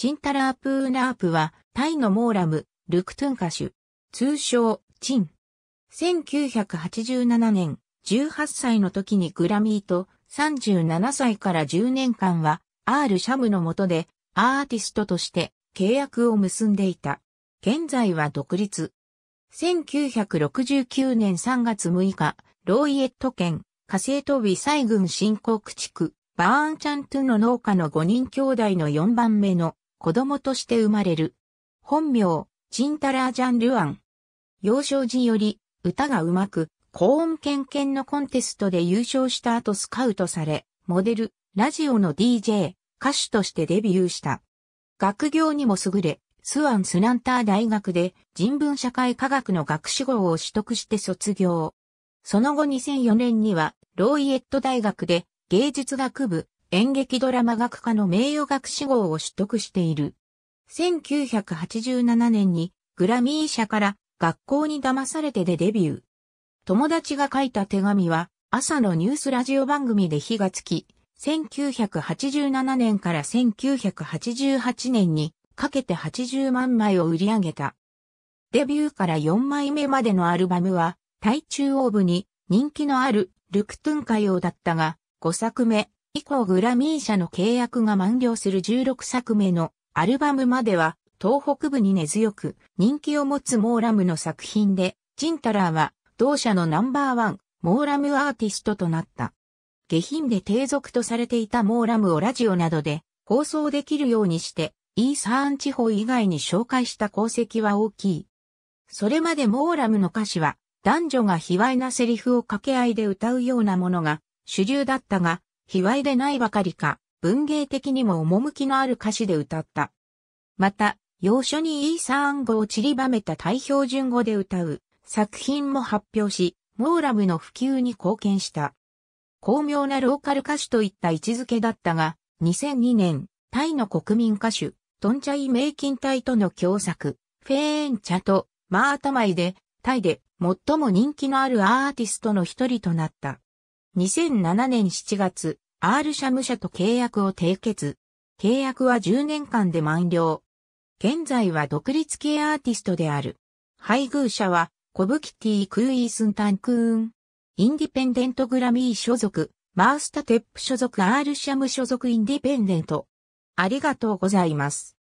チンタラープーナープは、タイのモーラム、ルクトゥン歌手。通称、チン。1987年、18歳の時にグラミーと37歳から10年間は R シャムの下でアーティストとして契約を結んでいた。現在は独立。1969年3月6日、ローイエット県、火星と微細軍新国地区、バーンチャントゥの農家の5人兄弟の4番目の子供として生まれる。本名、チンタラージャン・ルアン。幼少時より歌が上手く、高音県県のコンテストで優勝した後スカウトされ、モデル、ラジオの DJ、歌手としてデビューした。学業にも優れ、スワンスナンター大学で人文社会科学の学士号を取得して卒業。その後2004年には、ローイエット大学で芸術学部演劇ドラマ学科の名誉学士号を取得している。1987年にグラミー社から学校に騙されてでデビュー。友達が書いた手紙は朝のニュースラジオ番組で火がつき、1987年から1988年にかけて80万枚を売り上げた。デビューから4枚目までのアルバムは、タイ中央部に人気のあるルクトゥン歌謡だったが、5作目以降グラミー社の契約が満了する16作目のアルバムまでは東北部に根強く人気を持つモーラムの作品で、チンタラーは同社のナンバーワンモーラムアーティストとなった。下品で低俗とされていたモーラムをラジオなどで放送できるようにして、イーサーン地方以外に紹介した功績は大きい。それまでモーラムの歌詞は男女が卑猥なセリフを掛け合いで歌うようなものが主流だったが、卑猥でないばかりか、文芸的にも趣のある歌詞で歌った。また、要所にイーサーン語を散りばめた対標準語で歌う作品も発表し、モーラムの普及に貢献した。巧妙なローカル歌手といった位置づけだったが、2002年、タイの国民歌手、トンチャイ・メイキンタイとの共作、フェーンチャとマータマイで、タイで最も人気のあるアーティストの一人となった。2007年7月、R 社務社と契約を締結。契約は10年間で満了。現在は独立系アーティストである。配偶者は、コブキティ・クーイースンタンクーン。インディペンデントグラミー所属、マースタテップ所属 R シャム所属インディペンデント。ありがとうございます。